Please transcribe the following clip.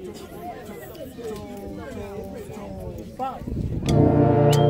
two, two, two, five.